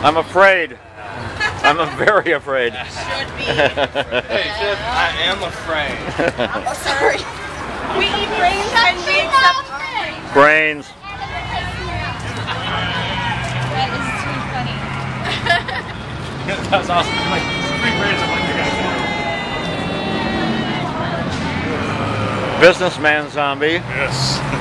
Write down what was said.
I'm afraid. I'm very afraid. Should be. Hey, Jeff, I am afraid. I'm sorry. We eat brains and we accept Brains. That is too funny. that was awesome. Like, three brains. of like, you guys. Businessman zombie. Yes.